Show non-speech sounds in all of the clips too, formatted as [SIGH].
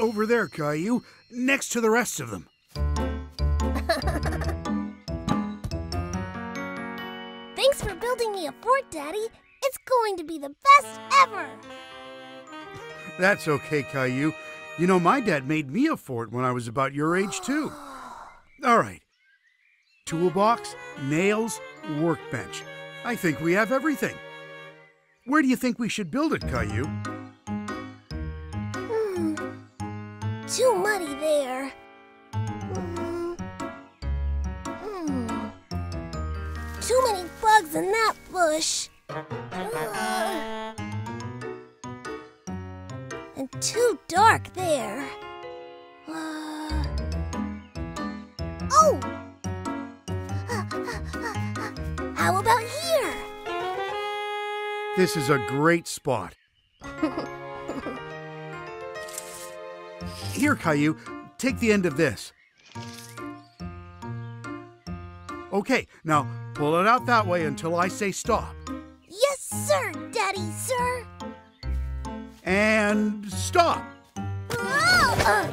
over there, Caillou, next to the rest of them. Thanks for building me a fort, Daddy. It's going to be the best ever. That's okay, Caillou. You know, my dad made me a fort when I was about your age, too. [GASPS] All right. Toolbox, nails, workbench. I think we have everything. Where do you think we should build it, Caillou? Bush. Ugh. And too dark there. Uh. Oh! Uh, uh, uh, how about here? This is a great spot. Here, Caillou, take the end of this. Okay, now pull it out that way until I say stop. Yes, sir, Daddy, sir. And stop. Oh!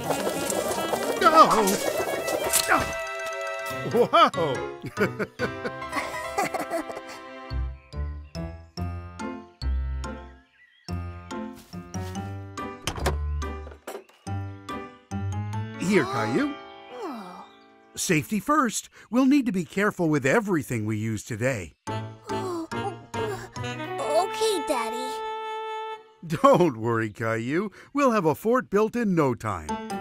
Oh! Wow! [LAUGHS] Here, Caillou. Safety first. We'll need to be careful with everything we use today. Oh. [GASPS] Okay, Daddy. Don't worry, Caillou. We'll have a fort built in no time.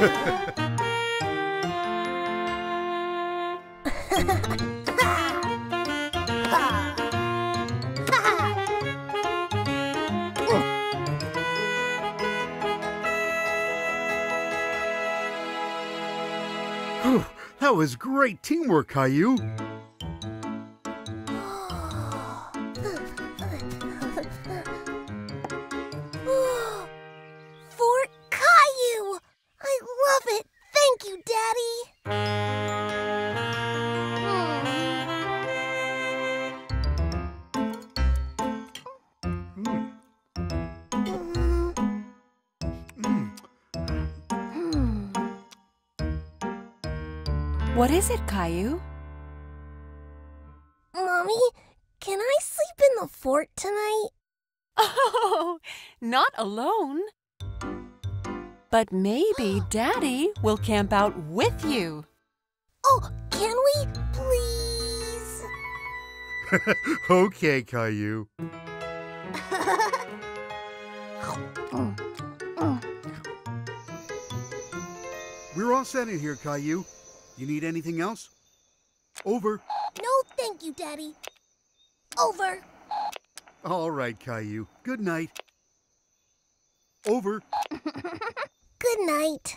That was great teamwork, Caillou. Caillou? Mommy, can I sleep in the fort tonight? Oh, not alone. But maybe [GASPS] Daddy will camp out with you. Oh, can we, please? [LAUGHS] okay, Caillou. [LAUGHS] We're all set in here, Caillou. You need anything else? Over. No, thank you, Daddy. Over. All right, Caillou. Good night. Over. [LAUGHS] Good night.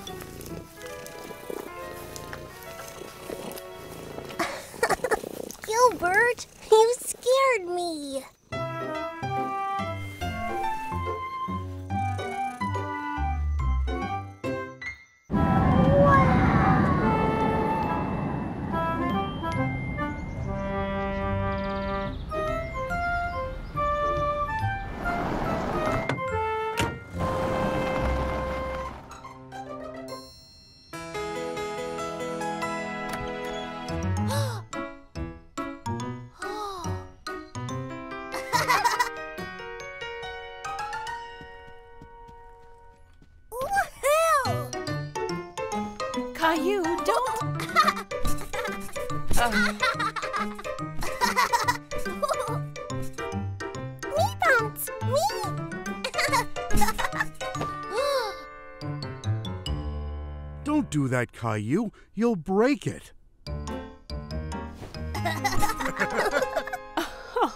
Caillou. You'll break it. [LAUGHS]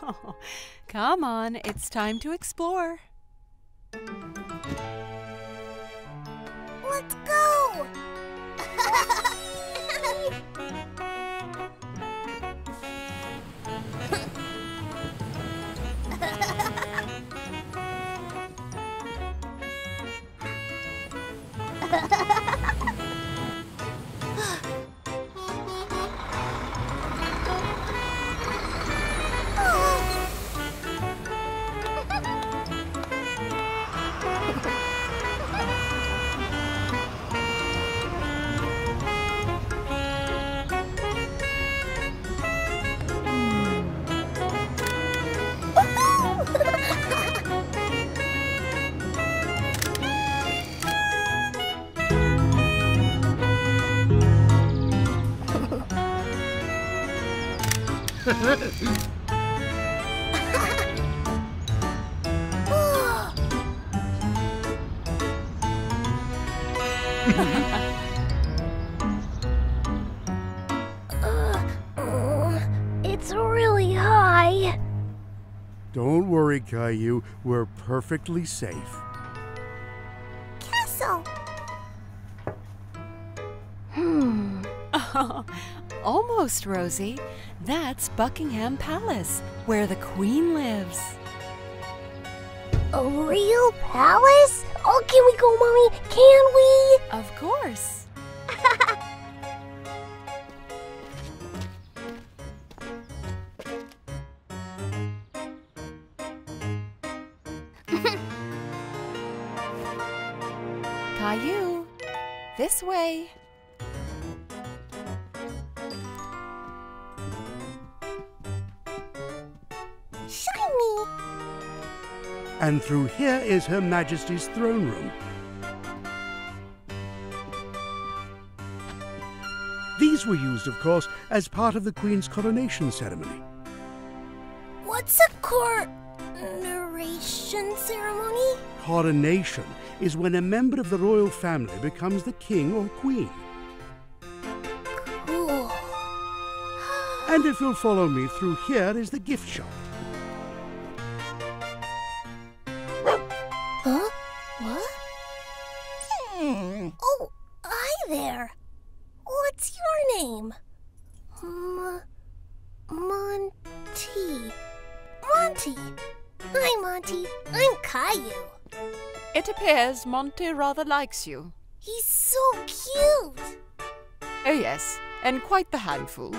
Oh, come on, it's time to explore. Don't worry, Caillou. We're perfectly safe. Castle. Hmm. [LAUGHS] Almost, Rosie. That's Buckingham Palace, where the Queen lives. A real palace? Oh, can we go, Mommy? Can we? Of course. [LAUGHS] way. Shiny. And through here is Her Majesty's throne room. These were used, of course, as part of the Queen's coronation ceremony. What's a coronation ceremony? Coronation is when a member of the royal family becomes the king or queen. Cool. And if you'll follow me through here is the gift shop. Huh? What? Hmm. Oh, hi there. What's your name? M- Monty. Monty. Hi, Monty. I'm Caillou. It appears Monty rather likes you. He's so cute. Oh, yes, and quite the handful.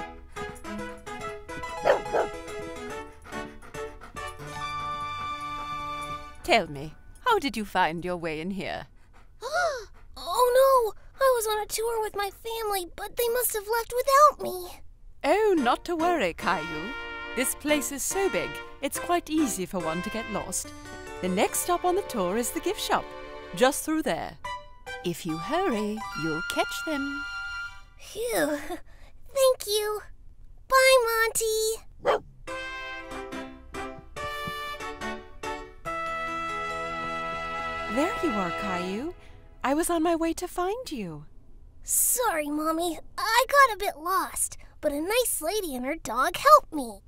Tell me, how did you find your way in here? [GASPS] oh no! I was on a tour with my family, but they must have left without me. Oh, not to worry, Caillou. This place is so big, it's quite easy for one to get lost. The next stop on the tour is the gift shop, just through there. If you hurry, you'll catch them. Phew. Thank you. Bye, Monty. There you are, Caillou. I was on my way to find you. Sorry, Mommy. I got a bit lost, but a nice lady and her dog helped me.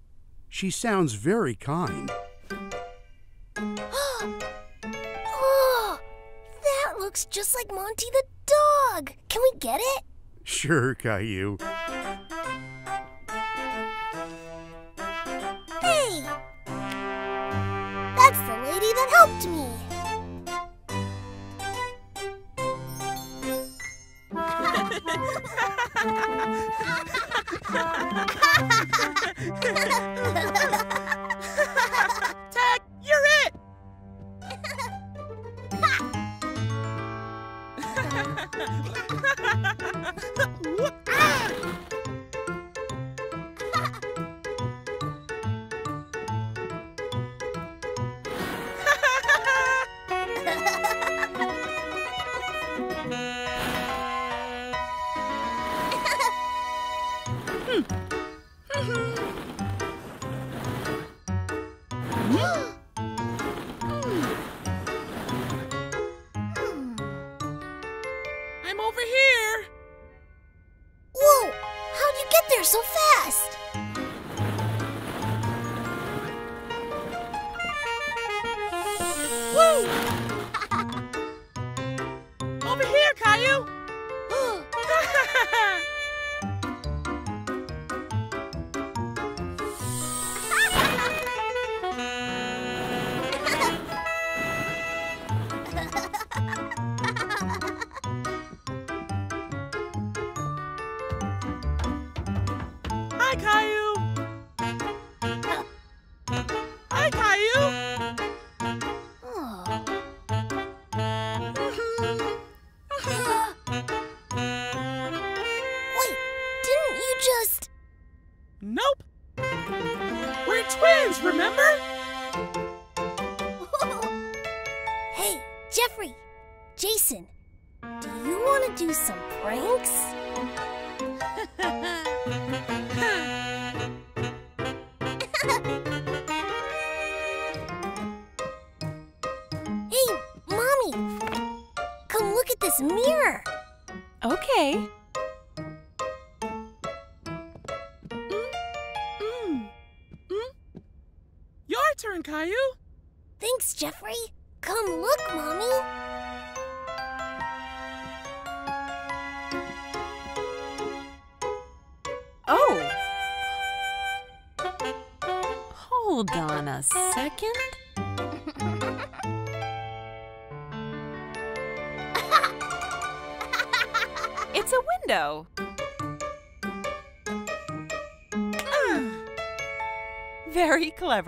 She sounds very kind. Looks just like Monty the dog. Can we get it? Sure, Caillou. Hey! That's the lady that helped me. [LAUGHS] Jeffrey, Jason, do you want to do some pranks? [LAUGHS] Hey, Mommy, come look at this mirror. Okay.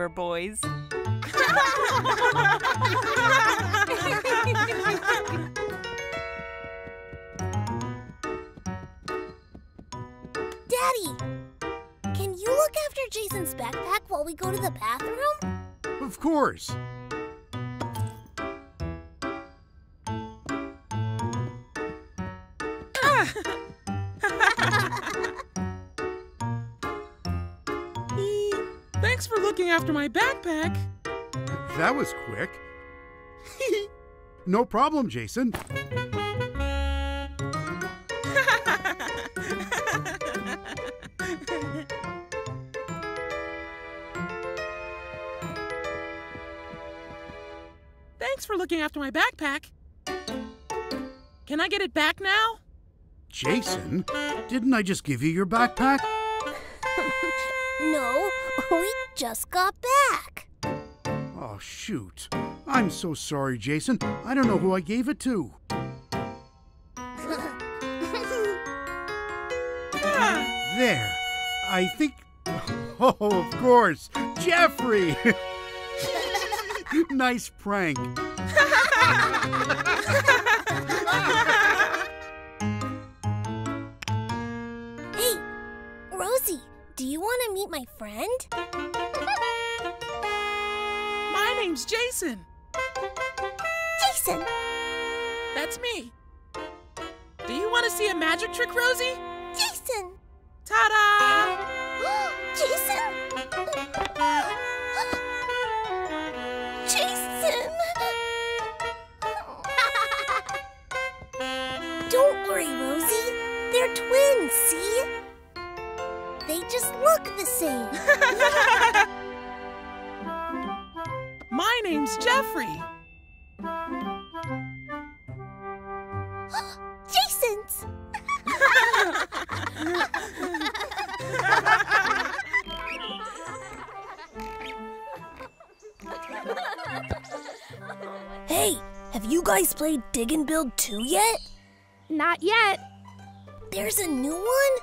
Very clever, boys. [LAUGHS] Daddy, can you look after Jason's backpack while we go to the bathroom? Of course. Thanks looking after my backpack. That was quick. [LAUGHS] No problem, Jason. [LAUGHS] Thanks for looking after my backpack. Can I get it back now? Jason, didn't I just give you your backpack? [LAUGHS] No, we just got back. Oh, shoot. I'm so sorry, Jason. I don't know who I gave it to. There. I think. [LAUGHS] Oh, of course. Jeffrey! [LAUGHS] nice prank. [LAUGHS] do you want to meet my friend? my name's Jason. Jason. That's me. Do you want to see a magic trick, Rosie? Jason. Ta-da! [GASPS] Jason. Jason. [LAUGHS] They just look the same. [LAUGHS] My name's Jeffrey. [GASPS] Jason's. [LAUGHS] hey, have you guys played Dig and Build 2 yet? Not yet. There's a new one?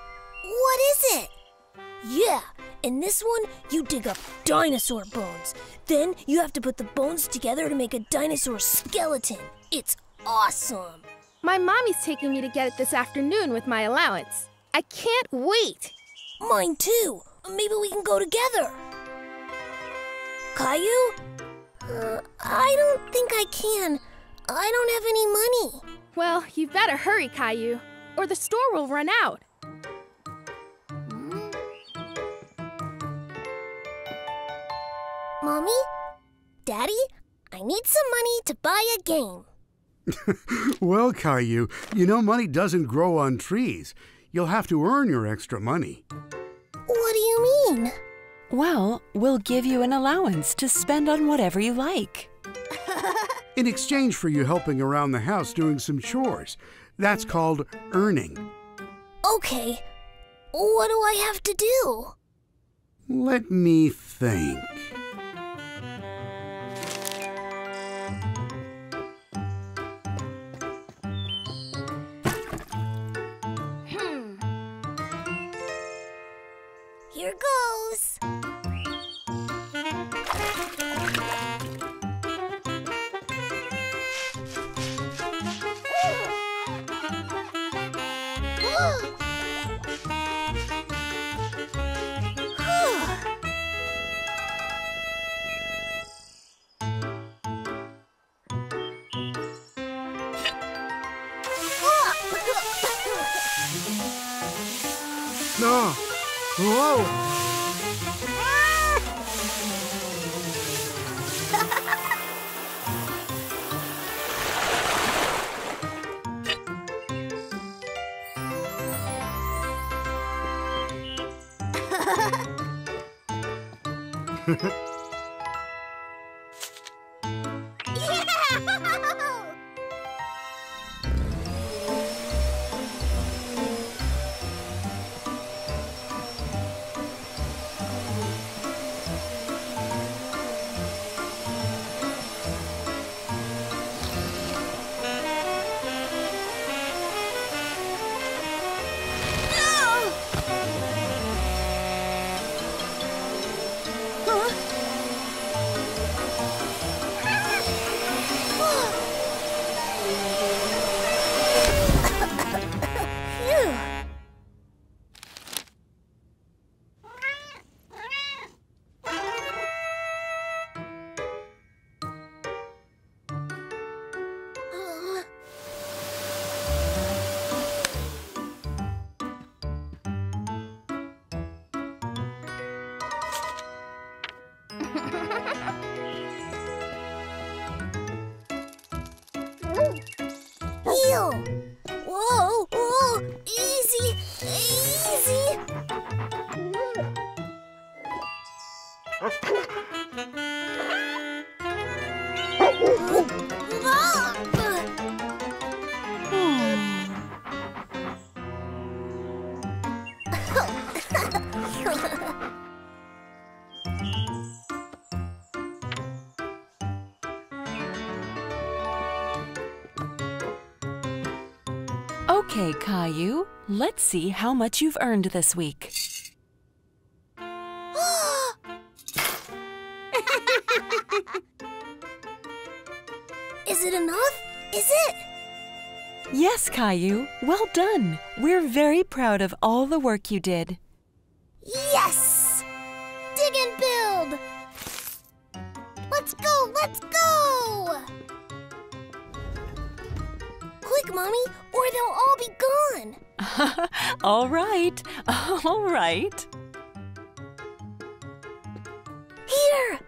What is it? Yeah, in this one, you dig up dinosaur bones. Then you have to put the bones together to make a dinosaur skeleton. It's awesome. My mommy's taking me to get it this afternoon with my allowance. I can't wait. Mine too. Maybe we can go together. Caillou? Uh, I don't think I can. I don't have any money. Well, you better hurry, Caillou, or the store will run out. Mommy? Daddy? I need some money to buy a game. [LAUGHS] Well, Caillou, you know money doesn't grow on trees. You'll have to earn your extra money. What do you mean? Well, we'll give you an allowance to spend on whatever you like. [LAUGHS] In exchange for you helping around the house doing some chores. That's called earning. Okay. What do I have to do? Let me think. Goes. Okay, Caillou, let's see how much you've earned this week. [GASPS] Is it enough? Is it? Yes, Caillou, well done. We're very proud of all the work you did. [LAUGHS] all right, [LAUGHS] all right. Here!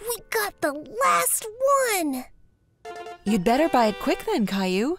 We got the last one! You'd better buy it quick then, Caillou.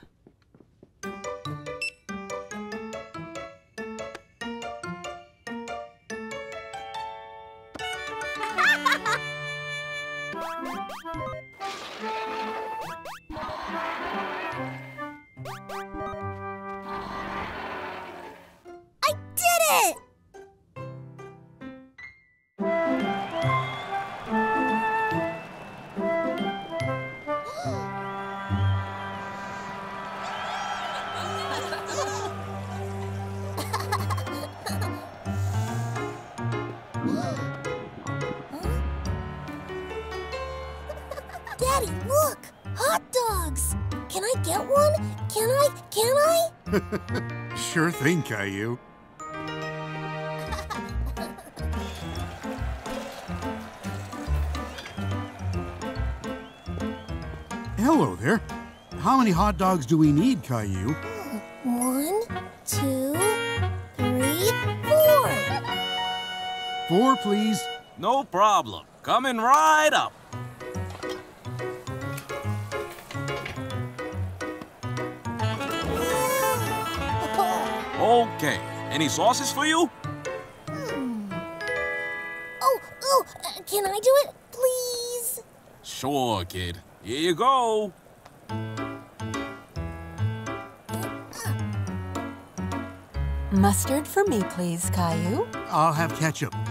Sure Caillou. Hello there. How many hot dogs do we need, Caillou? One, two, three, four. Four, please. No problem. Coming right up. Okay. Any sauces for you? Oh, oh, uh, can I do it, please? Sure, kid. Here you go. Mustard for me, please, Caillou. I'll have ketchup. Ketchup.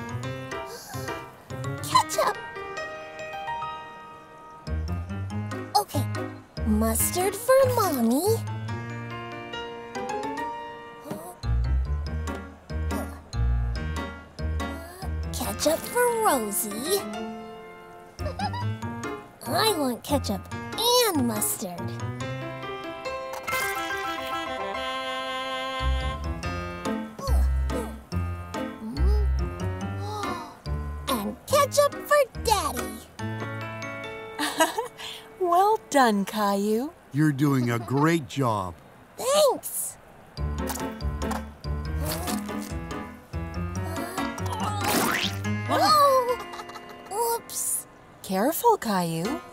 For I want ketchup and mustard. And ketchup for daddy. [LAUGHS] Well done, Caillou. You're doing a great job. Caillou.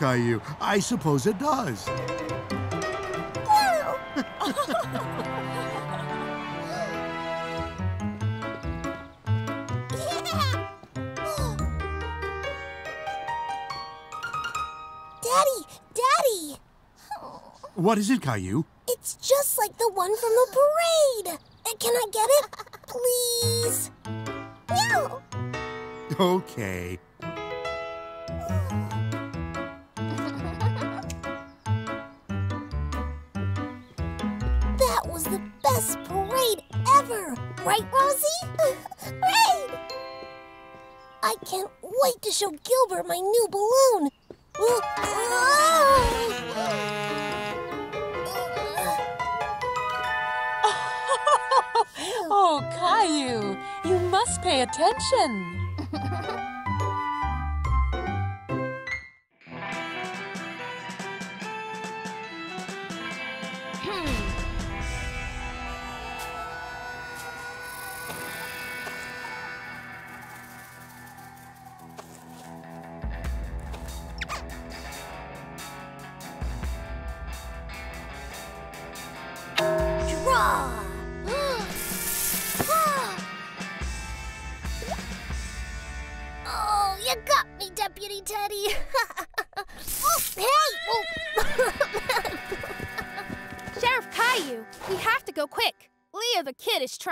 Caillou. I suppose it does. [LAUGHS] Daddy, Daddy. What is it, Caillou? It's just like the one from the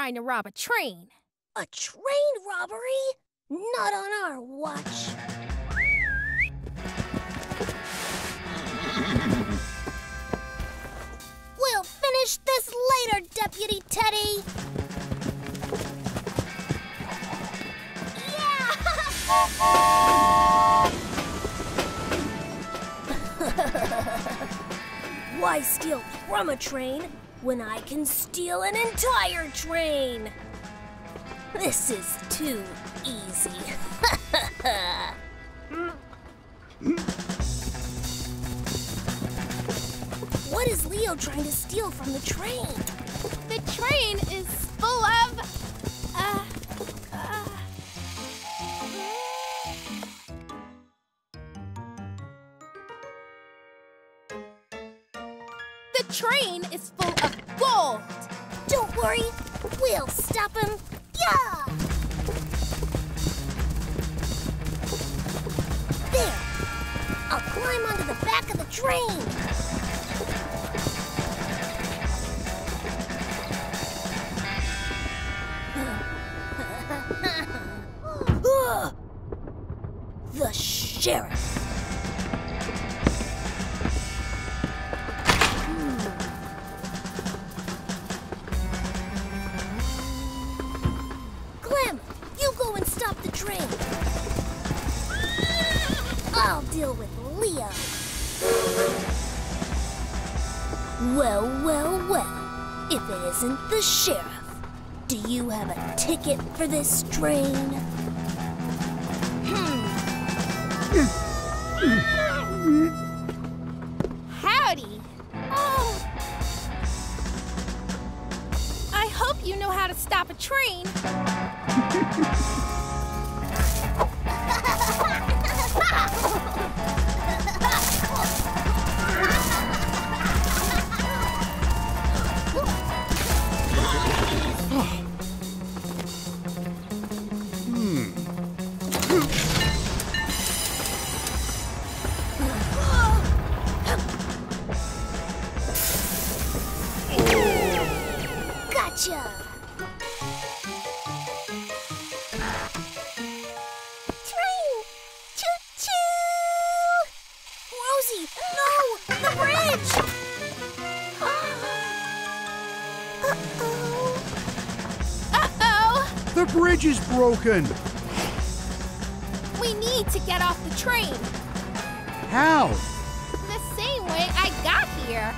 trying to rob a train. A train robbery? Not on our watch. we'll finish this later, Deputy Teddy. Yeah! [LAUGHS] Why steal from a train when I can steal an entire train? This is too easy. [LAUGHS] what is Leo trying to steal from the train? The train is for this train? Gotcha! Train! Choo-choo! Rosie, no! The bridge! Uh-oh. Uh-oh. The bridge is broken. We need to get off the train. How? The same way I got here.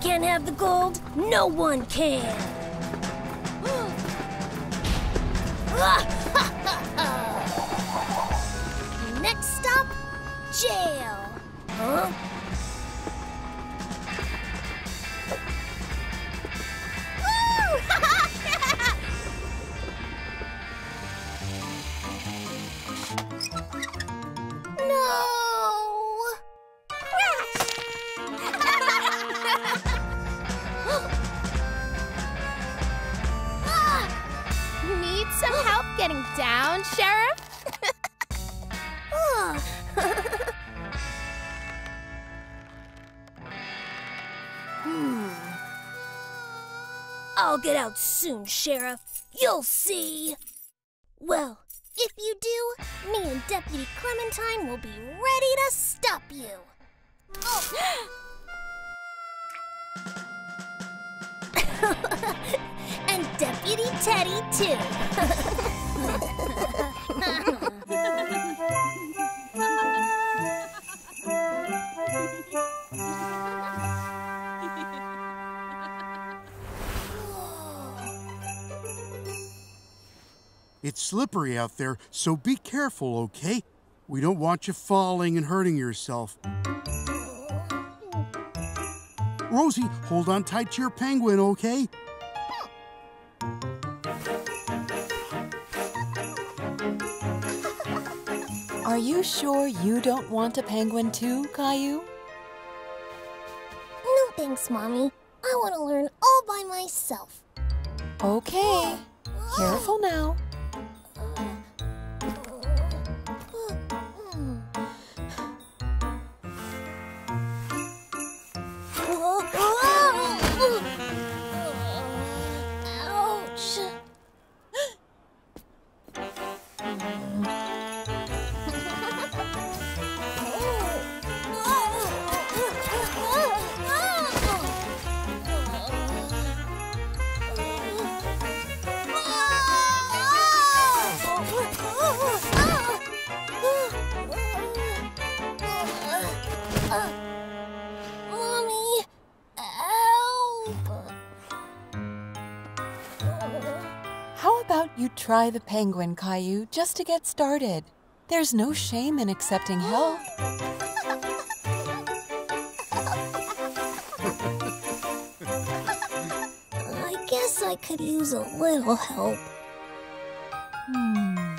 Can't have the gold, no one can. Sheriff. Out there, so be careful, okay? We don't want you falling and hurting yourself. Rosie, hold on tight to your penguin, okay? Are you sure you don't want a penguin too, Caillou? No thanks, Mommy. I want to learn all by myself. Okay. Careful now. Try the penguin, Caillou, just to get started. There's no shame in accepting help. I guess I could use a little help. Hmm.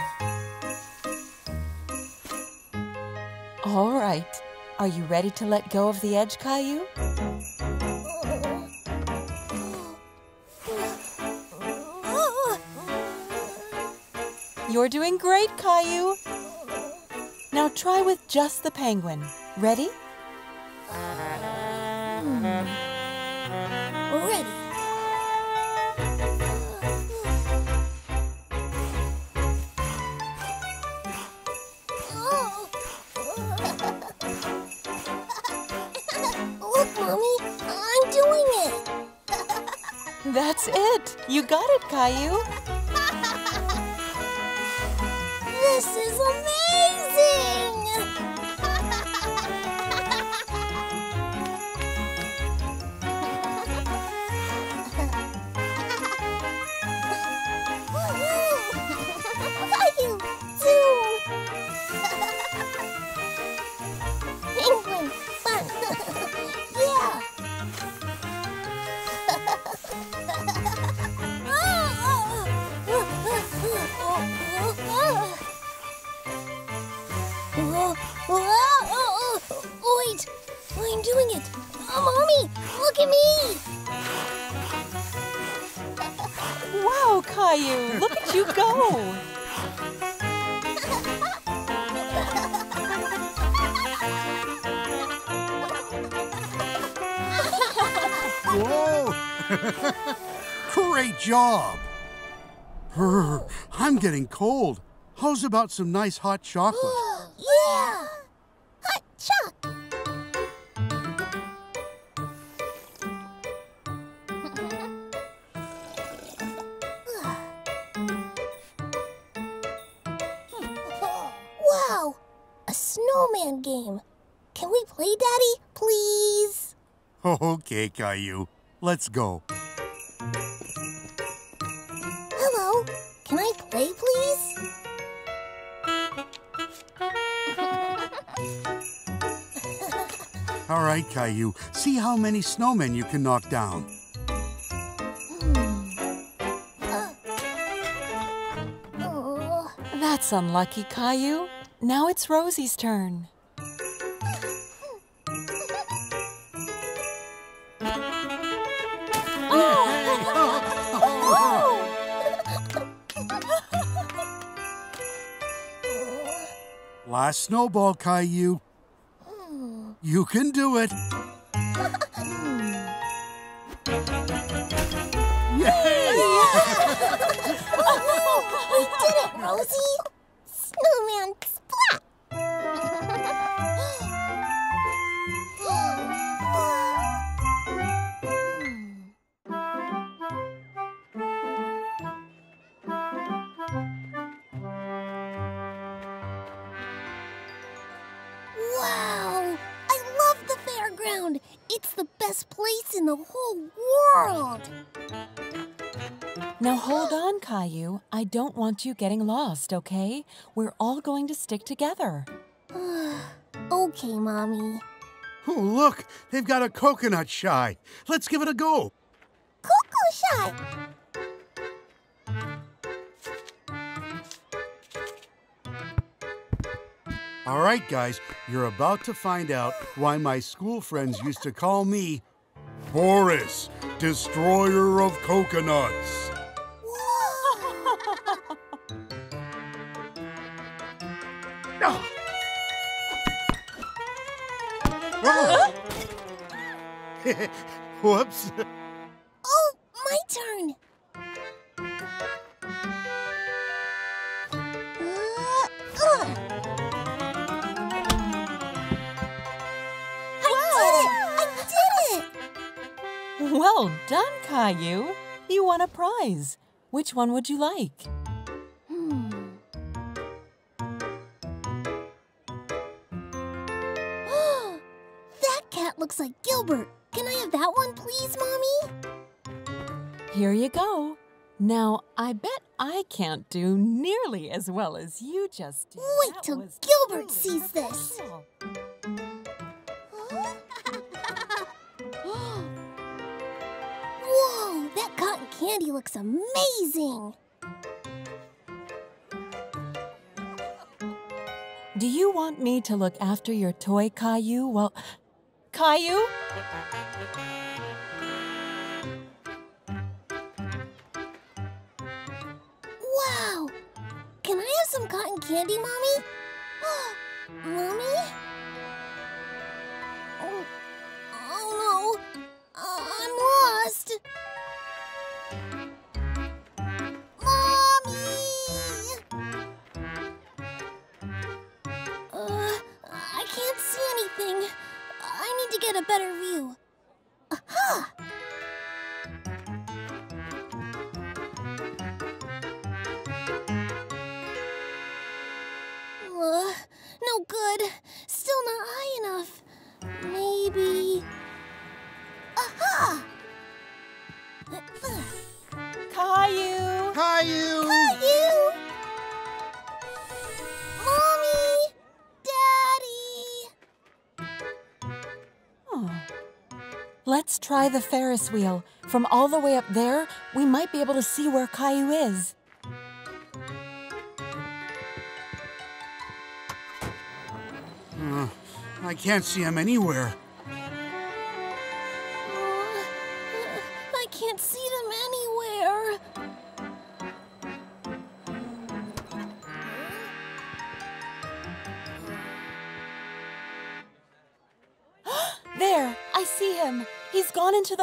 All right. Are you ready to let go of the edge, Caillou? You're doing great, Caillou. Now try with just the penguin. Ready? Hmm. Ready. [LAUGHS] Look, Mommy, I'm doing it. [LAUGHS] That's it. You got it, Caillou. This is amazing. Job! Brr, I'm getting cold. How's about some nice hot chocolate? [GASPS] yeah. Hot choc. [LAUGHS] wow, a snowman game. Can we play, Daddy? Please? [LAUGHS] Okay, Caillou. Let's go. Right, Caillou. See how many snowmen you can knock down. Oh, That's unlucky, Caillou. Now it's Rosie's turn. [LAUGHS] Last snowball, Caillou. You can do it. Yay! we did it, Rosie. Snowman splat. Wow! I love the fairground. It's the best place in the whole world. Now hold on, Caillou. I don't want you getting lost, okay? We're all going to stick together. [SIGHS] Okay, Mommy. Oh, look, they've got a coconut shy. Let's give it a go. Coco Shy. All right, guys, you're about to find out why my school friends used to call me Boris, Destroyer of Coconuts. [LAUGHS] Oh. [LAUGHS] Whoops. Done, Caillou. You won a prize. Which one would you like? Hmm. [GASPS] that cat looks like Gilbert. Can I have that one, please, Mommy? Here you go. Now, I bet I can't do nearly as well as you just did. Wait That till Gilbert sees this. incredible. Candy looks amazing. Do you want me to look after your toy, Caillou? Well, Caillou? Wow. Can I have some cotton candy, Mommy? [GASPS] Mommy? Get a better view. Let's try the Ferris wheel. From all the way up there, we might be able to see where Caillou is. Uh, I can't see him anywhere.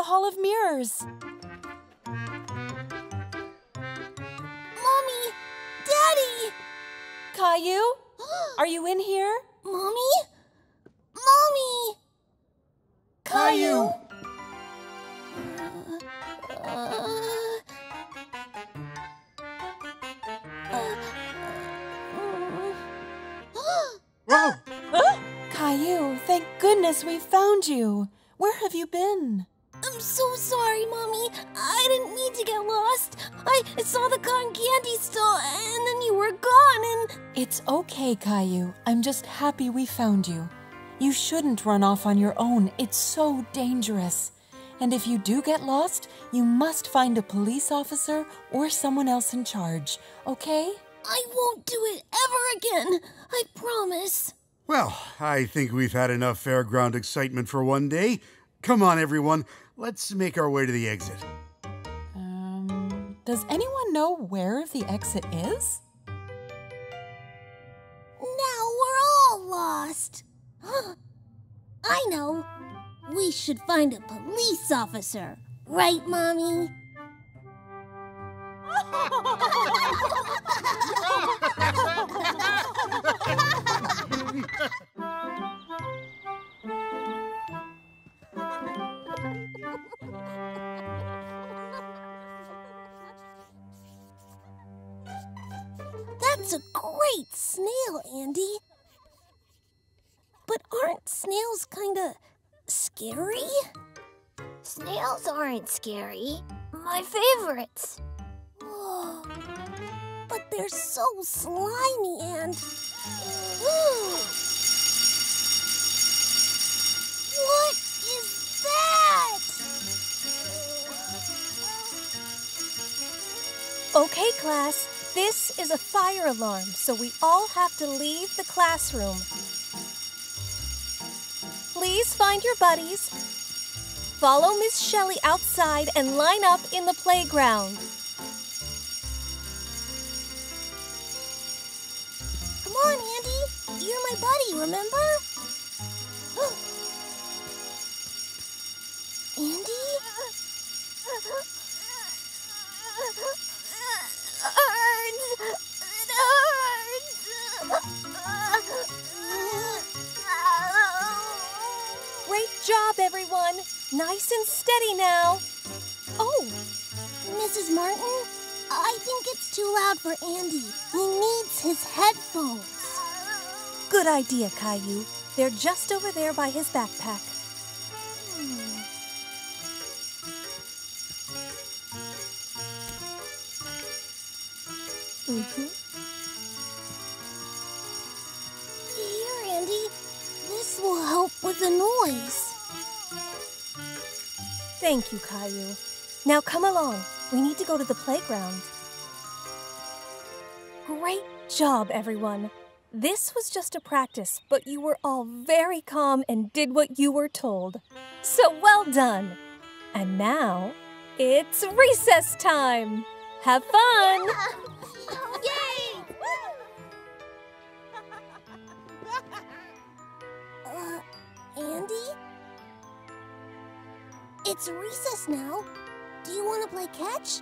Hall of Mirrors. Mommy! Daddy! Caillou? Are you in here? Mommy? Mommy! Caillou! Uh, Whoa! Caillou, thank goodness we found you. Where have you been? I'm so sorry, Mommy. I didn't mean to get lost. I saw the cotton candy stall, and then you were gone, and It's okay, Caillou. I'm just happy we found you. You shouldn't run off on your own. It's so dangerous. And if you do get lost, you must find a police officer or someone else in charge, okay? I won't do it ever again. I promise. Well, I think we've had enough fairground excitement for one day. Come on, everyone. Let's make our way to the exit. Um, does anyone know where the exit is? Now we're all lost. [GASPS] I know. We should find a police officer. Right, Mommy? [LAUGHS] [LAUGHS] great snail, Andy. But aren't snails kind of scary? Snails aren't scary. My favorites. Oh, [GASPS] but they're so slimy and. what is that? Okay, class. This is a fire alarm, so we all have to leave the classroom. Please find your buddies. Follow Miss Shelley outside and line up in the playground. Come on, Andy. You're my buddy, remember? For Andy. He needs his headphones. good idea, Caillou. They're just over there by his backpack. Mm-hmm. Here, Andy. This will help with the noise. Thank you, Caillou. Now come along. We need to go to the playground. Great job, everyone. This was just a practice, but you were all very calm and did what you were told. So well done. And now it's recess time. Have fun. [LAUGHS] Yay! [LAUGHS] uh, Andy? It's recess now. Do you want to play catch?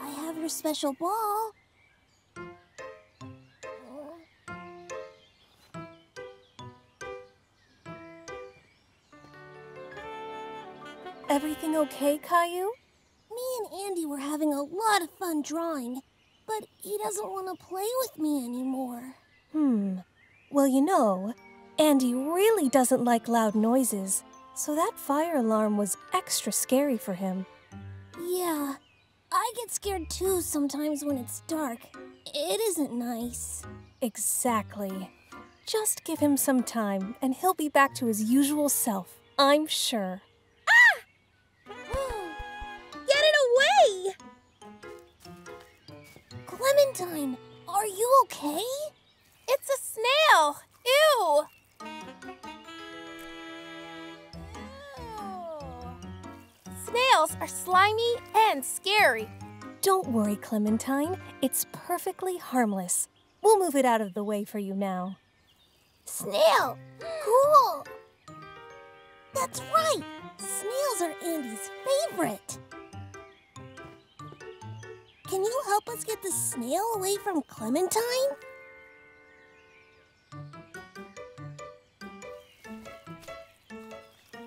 I have your special ball. Everything okay, Caillou? Me and Andy were having a lot of fun drawing, but he doesn't want to play with me anymore. Hmm. Well, you know, Andy really doesn't like loud noises, so that fire alarm was extra scary for him. Yeah, I get scared too sometimes when it's dark. It isn't nice. Exactly. Just give him some time, and he'll be back to his usual self, I'm sure. Clementine, are you okay? It's a snail! Ew! Oh. Snails are slimy and scary. Don't worry, Clementine. It's perfectly harmless. We'll move it out of the way for you now. Snail! Cool! That's right! Snails are Andy's favorite! Can you help us get the snail away from Clementine?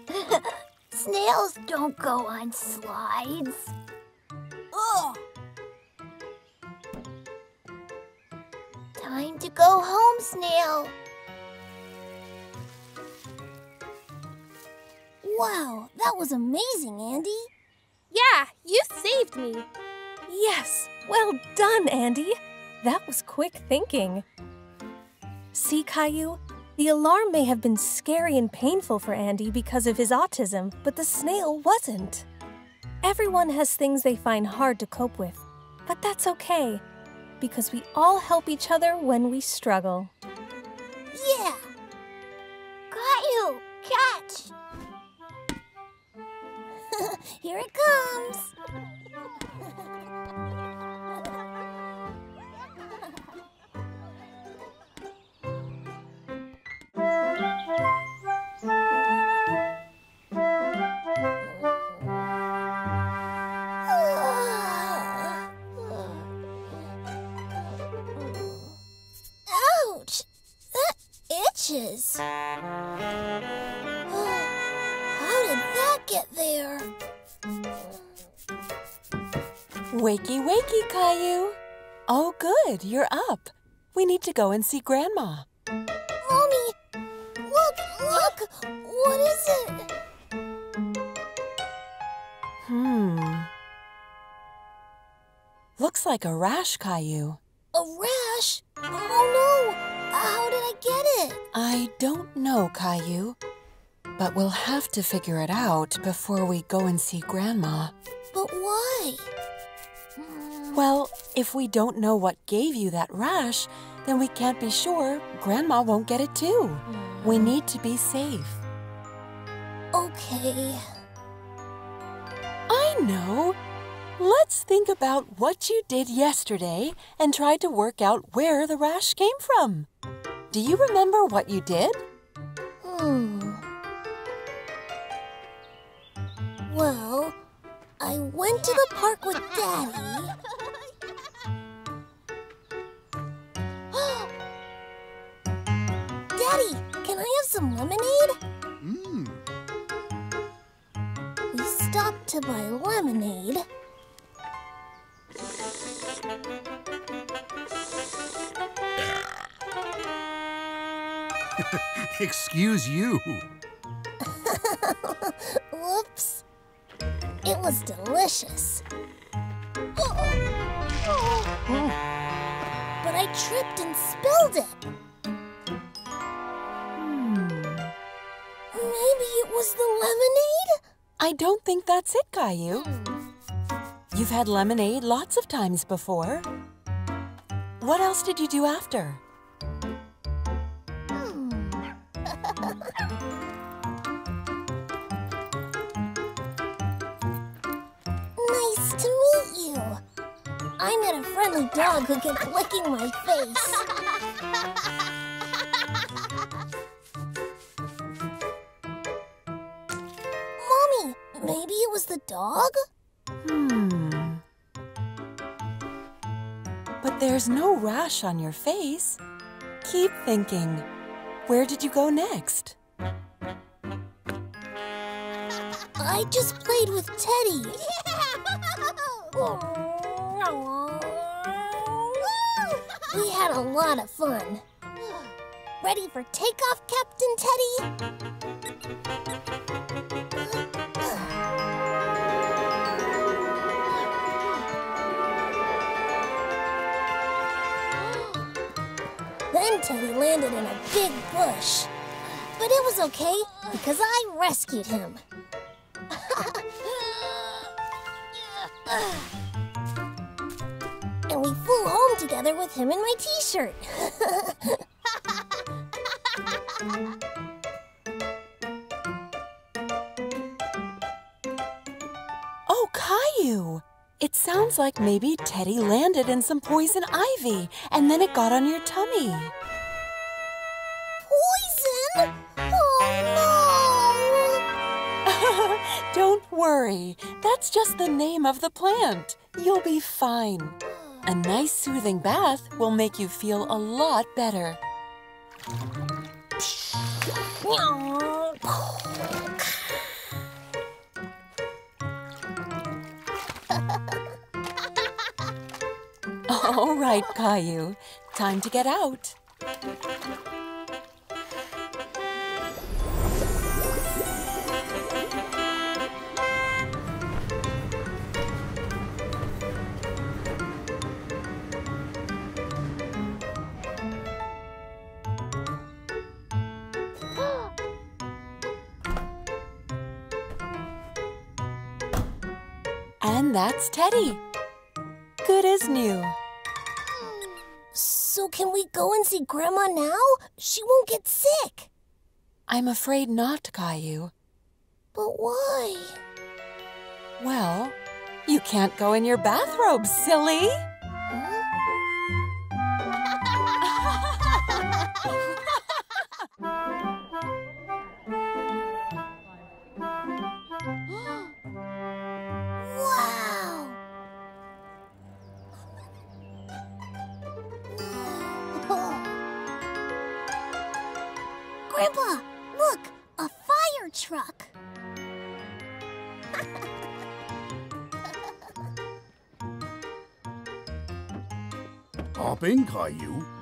[LAUGHS] Snails don't go on slides. Ugh! Time to go home, Snail. Wow, that was amazing, Andy. Yeah, you saved me. Yes, well done, Andy. That was quick thinking. See, Caillou? The alarm may have been scary and painful for Andy because of his autism, but the snail wasn't. Everyone has things they find hard to cope with, but that's okay because we all help each other when we struggle. Yeah! You! Catch! [LAUGHS] Here it comes! [LAUGHS] go and see Grandma. Mommy, look, look! What is it? Hmm. Looks like a rash, Caillou. A rash? Oh no! How did I get it? I don't know, Caillou. But we'll have to figure it out before we go and see Grandma. But why? Well, if we don't know what gave you that rash, then we can't be sure Grandma won't get it too. We need to be safe. Okay. I know. Let's think about what you did yesterday and try to work out where the rash came from. Do you remember what you did? Hmm. Well, I went to the park with Daddy. Daddy, some lemonade? Mmm. We stopped to buy lemonade. [LAUGHS] Excuse you. [LAUGHS] Whoops. It was delicious. [GASPS] but I tripped and spilled it. Was the lemonade? I don't think that's it, Caillou. You've had lemonade lots of times before. What else did you do after? Hmm. Nice to meet you. I met a friendly dog who kept licking my face. [LAUGHS] dog? Hmm. But there's no rash on your face. Keep thinking. Where did you go next? I just played with Teddy. we had a lot of fun. Ready for takeoff, Captain Teddy? Then Teddy landed in a big bush. But it was okay because I rescued him. [LAUGHS] and we flew home together with him in my t-shirt. [LAUGHS] sounds like maybe Teddy landed in some poison ivy and then it got on your tummy. Poison? Oh no! [LAUGHS] Don't worry. That's just the name of the plant. You'll be fine. A nice soothing bath will make you feel a lot better. All right, Caillou. Time to get out. [GASPS] And that's Teddy. Good as new. So can we go and see Grandma now? She won't get sick. I'm afraid not, Caillou. But why? Well, you can't go in your bathrobe, silly. Truck! Hop in, Caillou.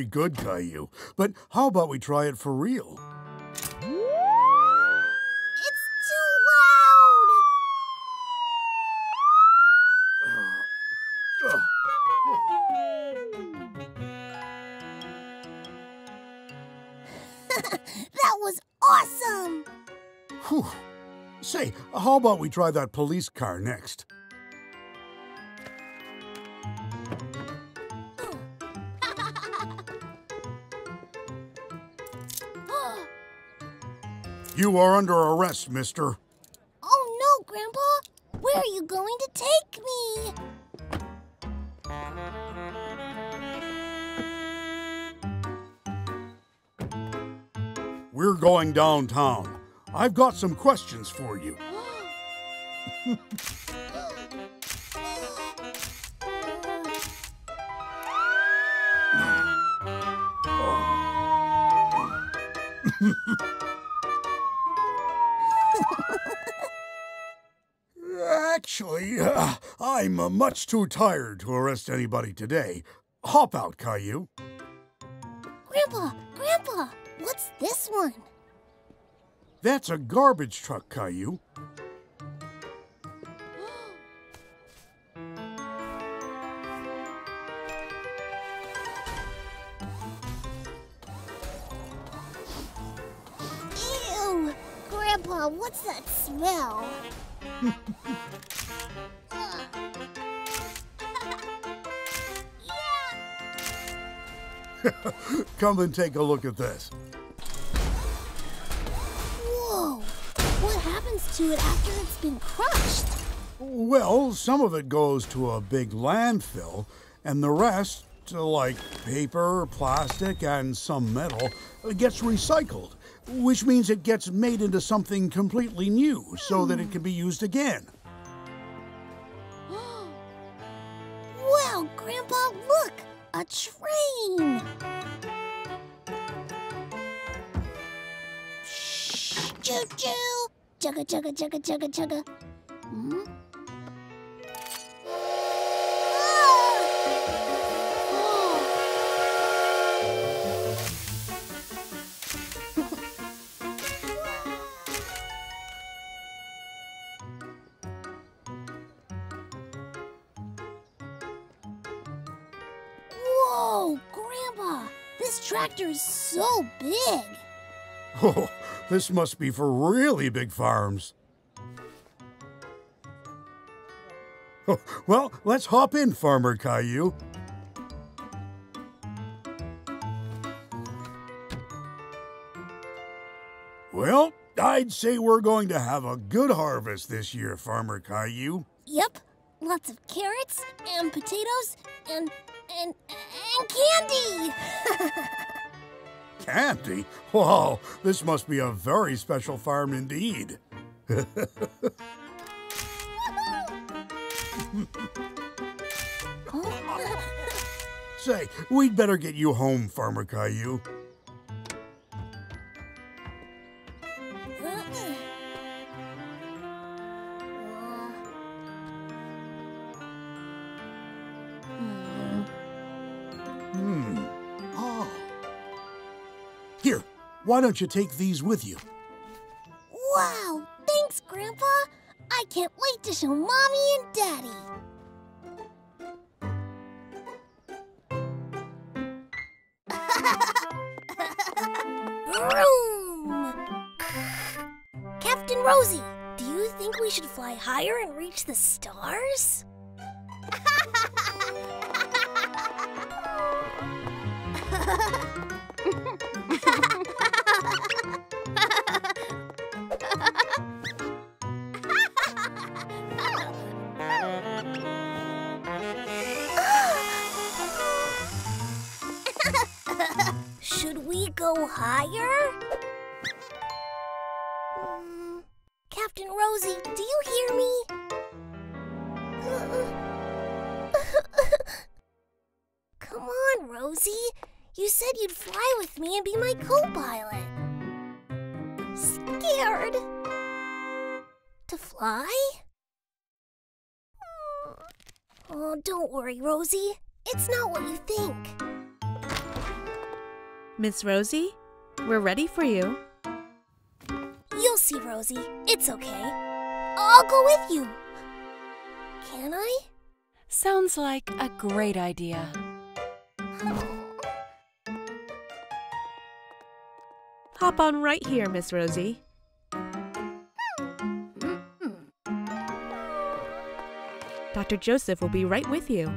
Very good, Caillou. But how about we try it for real? It's too loud! [LAUGHS] that was awesome! Whew. Say, how about we try that police car next? You are under arrest, mister. Oh no, Grandpa! Where are you going to take me? We're going downtown. I've got some questions for you. [GASPS] [LAUGHS] Actually, uh, [SIGHS] I'm uh, much too tired to arrest anybody today. Hop out, Caillou. Grandpa, Grandpa, what's this one? That's a garbage truck, Caillou. [GASPS] Ew! Grandpa, what's that smell? [LAUGHS] [LAUGHS] Come and take a look at this. Whoa! What happens to it after it's been crushed? Well, some of it goes to a big landfill, and the rest, like paper, plastic, and some metal, gets recycled, which means it gets made into something completely new so that it hmm. can be used again. Chugga chugga chugga chugga chugga. Hmm? [LAUGHS] Whoa, Grandpa! This tractor is so big! [LAUGHS] This must be for really big farms. Oh, well, let's hop in, Farmer Caillou. Well, I'd say we're going to have a good harvest this year, Farmer Caillou. Yep, lots of carrots and potatoes and and and candy. [LAUGHS] Candy? Wow, this must be a very special farm indeed. [LAUGHS] Say, we'd better get you home, Farmer Caillou. Why don't you take these with you? wow, thanks, Grandpa. I can't wait to show Mommy and Daddy. [LAUGHS] Captain Rosie, do you think we should fly higher and reach the stars? Miss Rosie, we're ready for you. You'll see, Rosie. It's okay. I'll go with you. Can I? Sounds like a great idea. Hop on right here, Miss Rosie. Mm-hmm. Dr. Joseph will be right with you.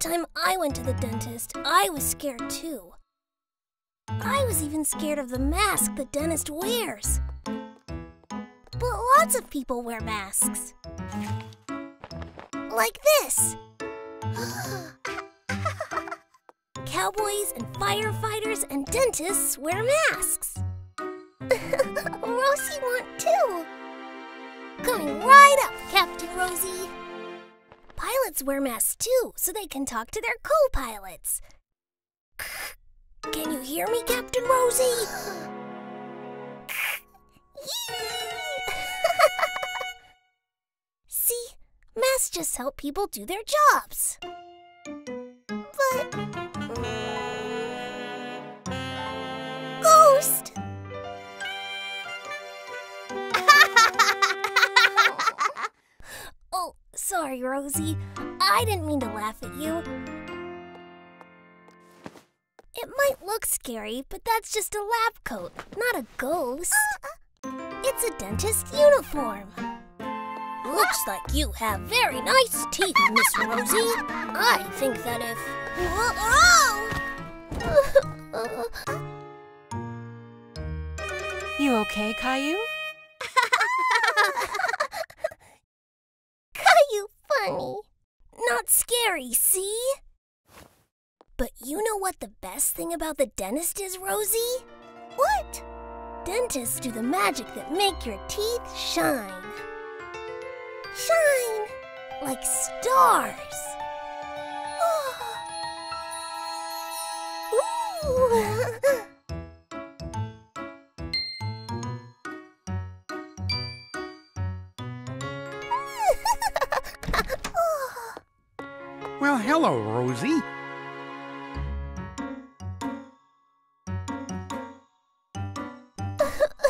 Time I went to the dentist, I was scared too. I was even scared of the mask the dentist wears. But lots of people wear masks. Like this. [GASPS] Cowboys and firefighters and dentists wear masks. [LAUGHS] Rosie want too. Coming right up, Captain Rosie. Pilots wear masks too, so they can talk to their co-pilots. Can you hear me, Captain Rosie? [LAUGHS] See, masks just help people do their jobs. But. Sorry, Rosie. I didn't mean to laugh at you. It might look scary, but that's just a lab coat, not a ghost. It's a dentist uniform. Looks like you have very nice teeth, Miss Rosie. I think that if. Whoa! You okay, Caillou? Caillou funny. Not see? But you know what the best thing about the dentist is, Rosie? What? Dentists do the magic that make your teeth shine. Shine like stars. Ah. Ooh. [LAUGHS] Hello, Rosie. [LAUGHS]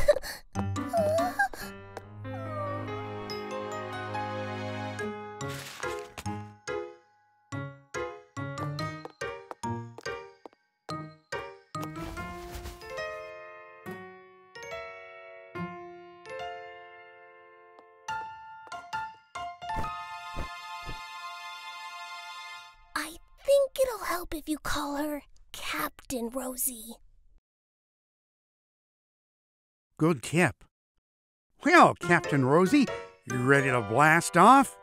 help if you call her Captain Rosie. Good tip. Well, Captain Rosie, you ready to blast off?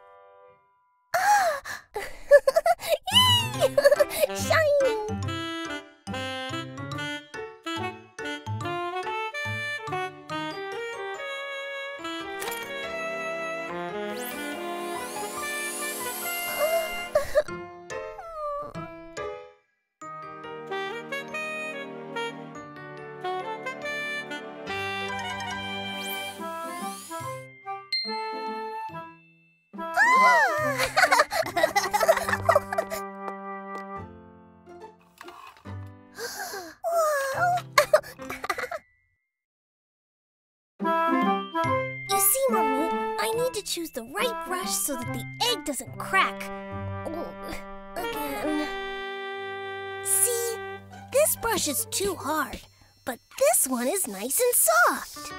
Hard, but this one is nice and soft.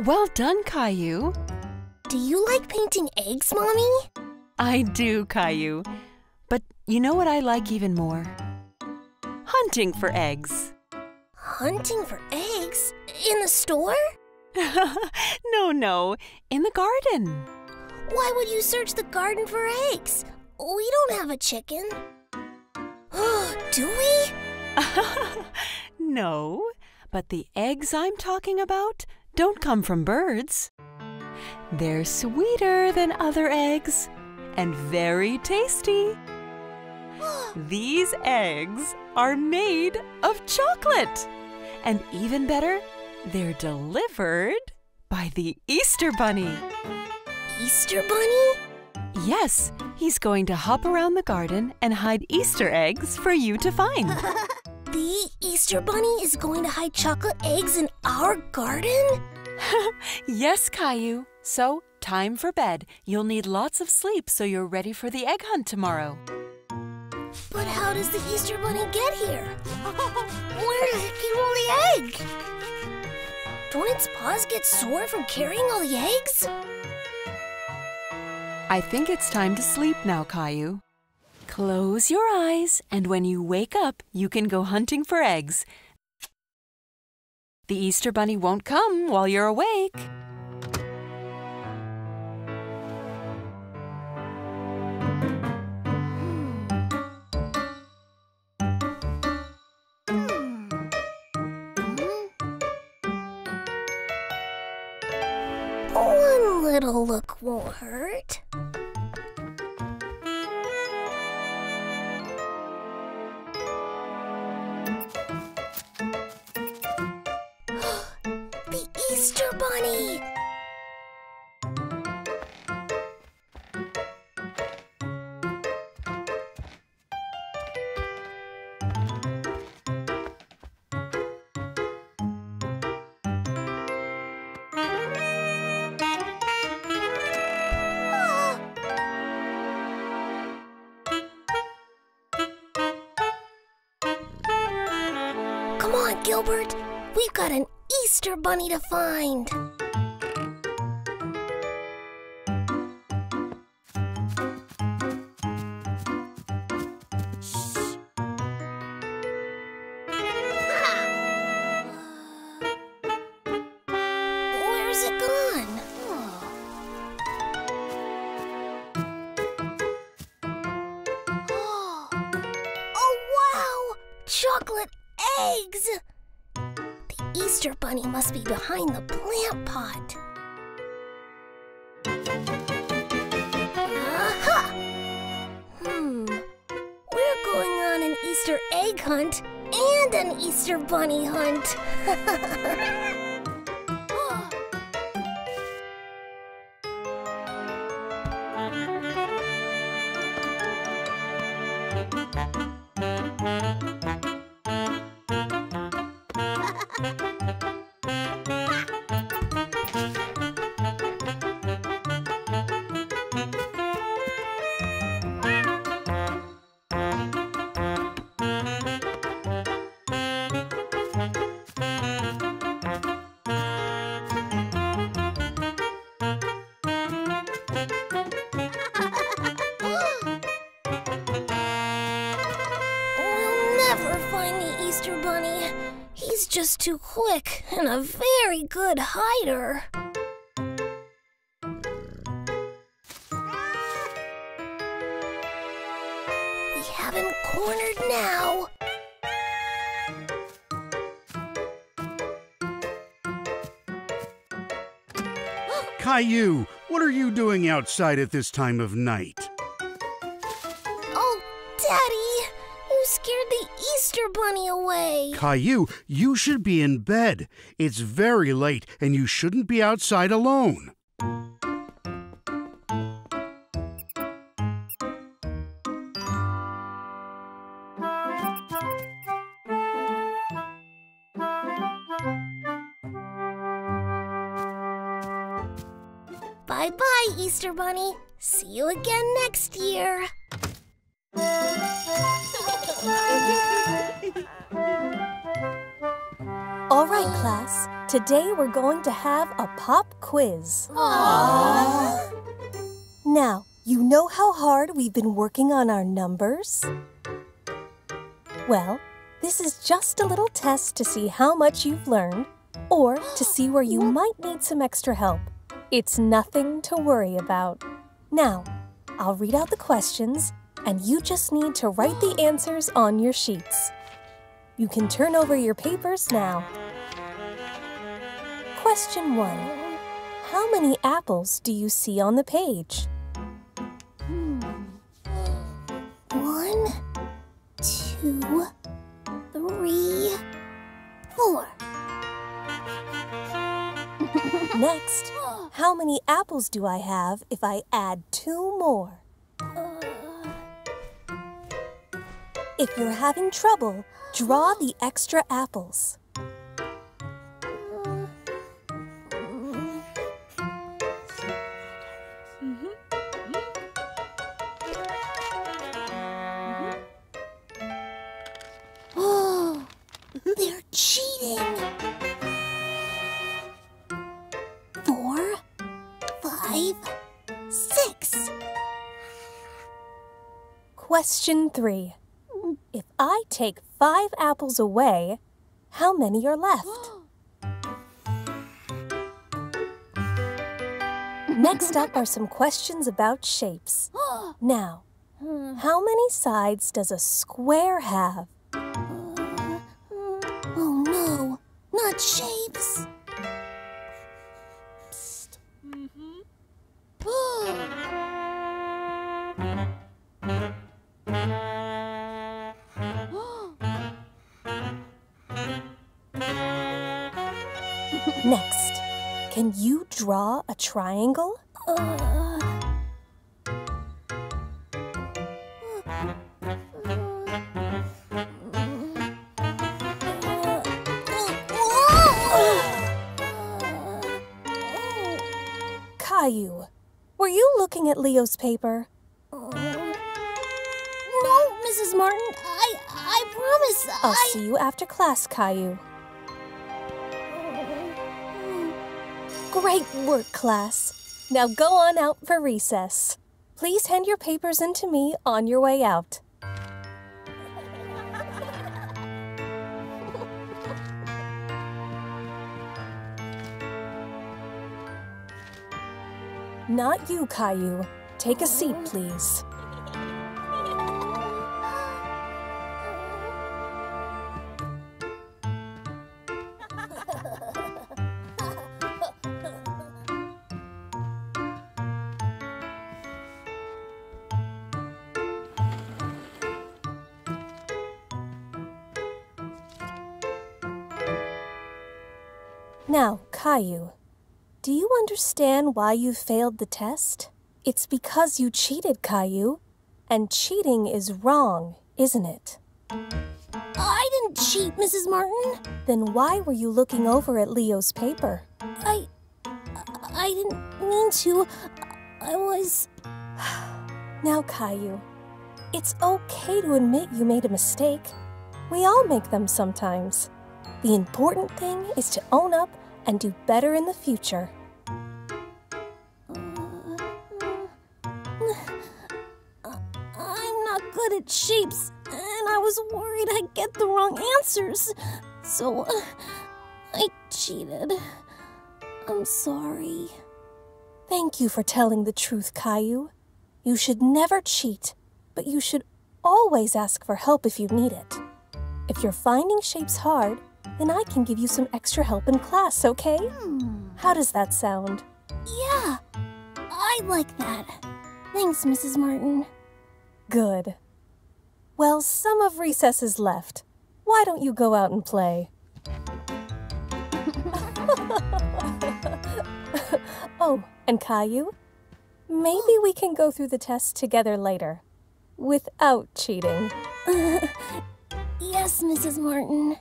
Well done, Caillou. Do you like painting eggs, Mommy? I do, Caillou. But you know what I like even more? Hunting for eggs. Hunting for eggs? In the store? [LAUGHS] no, no, in the garden. Why would you search the garden for eggs? We don't have a chicken. [GASPS] Do we? [LAUGHS] no, but the eggs I'm talking about don't come from birds. They're sweeter than other eggs and very tasty. [GASPS] These eggs are made of chocolate. And even better, they're delivered by the Easter Bunny. Easter Bunny? Yes, he's going to hop around the garden and hide Easter eggs for you to find. [LAUGHS] The Easter Bunny is going to hide chocolate eggs in our garden? [LAUGHS] yes, Caillou. So, time for bed. You'll need lots of sleep so you're ready for the egg hunt tomorrow. But how does the Easter Bunny get here? [LAUGHS] Where does it keep all the egg? Don't its paws get sore from carrying all the eggs? I think it's time to sleep now, Caillou. Close your eyes, and when you wake up, you can go hunting for eggs. The Easter Bunny won't come while you're awake. One little look won't hurt. Easter Bunny to find. Behind the plant pot. Hmm. We're going on an Easter egg hunt and an Easter Bunny hunt. [LAUGHS] good. We have him cornered now. Caillou, what are you doing outside at this time of night? Away. Caillou, you should be in bed. It's very late and you shouldn't be outside alone. Bye bye, Easter Bunny. See you again next year. All right, class. Today we're going to have a pop quiz. Now, you know how hard we've been working on our numbers? Well, this is just a little test to see how much you've learned or to see where you might need some extra help. It's nothing to worry about. Now, I'll read out the questions and you just need to write the answers on your sheets. You can turn over your papers now. Question 1. How many apples do you see on the page? Hmm. One, two, three, four. Next, how many apples do I have if I add two more? Uh. If you're having trouble, draw the extra apples. Question 3. If I take five apples away, how many are left? [GASPS] Next up are some questions about shapes. [GASPS] Now, how many sides does a square have? [GASPS] Oh no, not shapes. Draw a triangle? Uh, Caillou, were you looking at Leo's paper? No, Mrs. Martin, I I promise I'll I see you after class, Caillou. Great work, class. Now go on out for recess. Please hand your papers in to me on your way out. [LAUGHS] Not you, Caillou. Take a seat, please. Caillou, do you understand why you failed the test? It's because you cheated, Caillou. And cheating is wrong, isn't it? I didn't cheat, Mrs. Martin. Then why were you looking over at Leo's paper? I I didn't mean to. I was [SIGHS] Now, Caillou, it's okay to admit you made a mistake. We all make them sometimes. The important thing is to own up and do better in the future. I'm not good at shapes, and I was worried I'd get the wrong answers. So I cheated. I'm sorry. Thank you for telling the truth, Caillou. You should never cheat, but you should always ask for help if you need it. If you're finding shapes hard, then I can give you some extra help in class, okay? Hmm. How does that sound? Yeah, I like that. Thanks, Mrs. Martin. Good. Well, some of recess is left. Why don't you go out and play? [LAUGHS] oh, and Caillou, maybe we can go through the test together later. Without cheating. [LAUGHS] Yes, Mrs. Martin.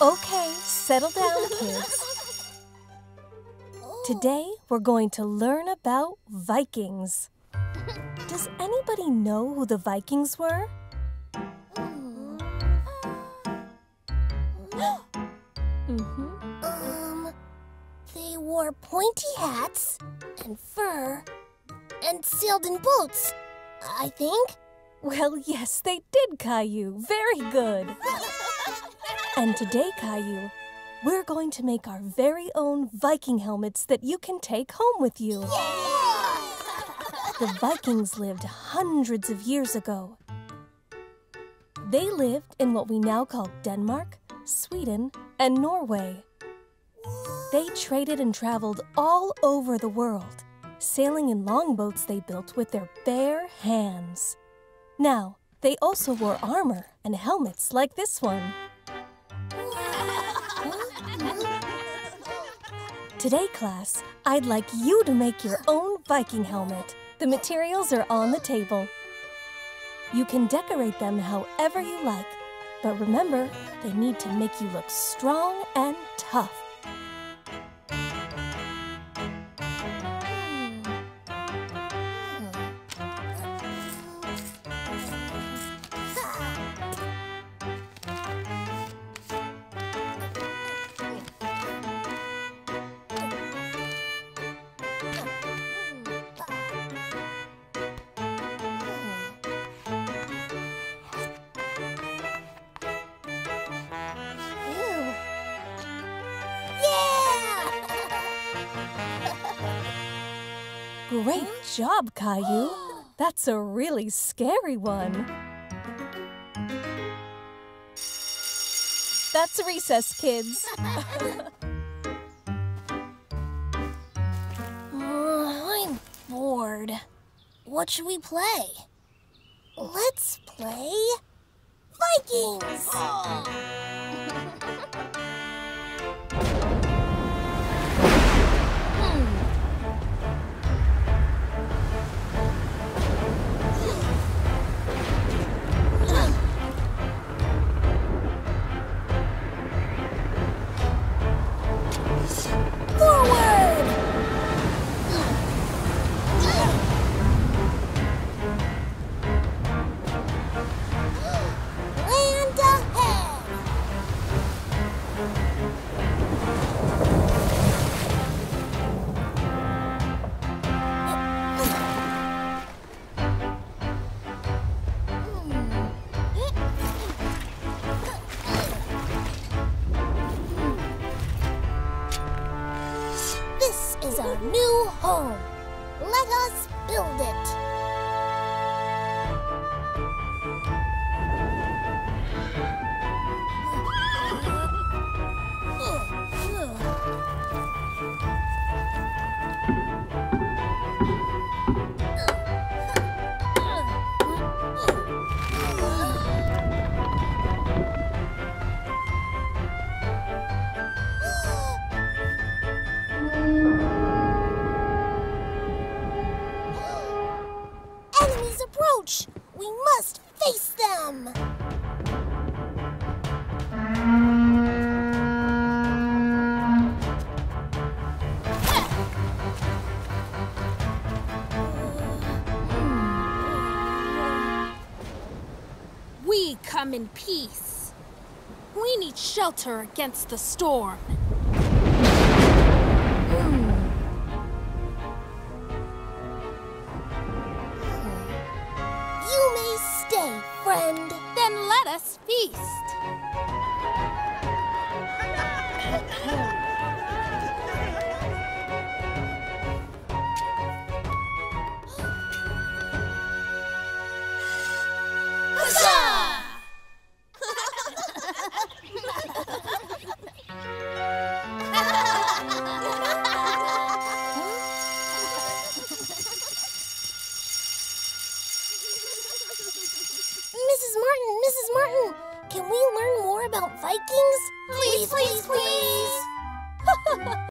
Okay, settle down, kids. Today, we're going to learn about Vikings. Does anybody know who the Vikings were? mm-hmm. Um, they wore pointy hats and fur and sailed in boats, I think. Well, yes, they did, Caillou. Very good. [LAUGHS] and today, Caillou, we're going to make our very own Viking helmets that you can take home with you. The Vikings lived hundreds of years ago. They lived in what we now call Denmark, Sweden, and Norway. They traded and traveled all over the world, sailing in longboats they built with their bare hands. Now, they also wore armor and helmets like this one. Today, class, I'd like you to make your own Viking helmet. The materials are on the table. You can decorate them however you like, but remember, they need to make you look strong and tough. job, Caillou. [GASPS] That's a really scary one. That's recess, kids. [LAUGHS] I'm bored. What should we play? Let's play Vikings! [GASPS] Oh. Shelter against the storm.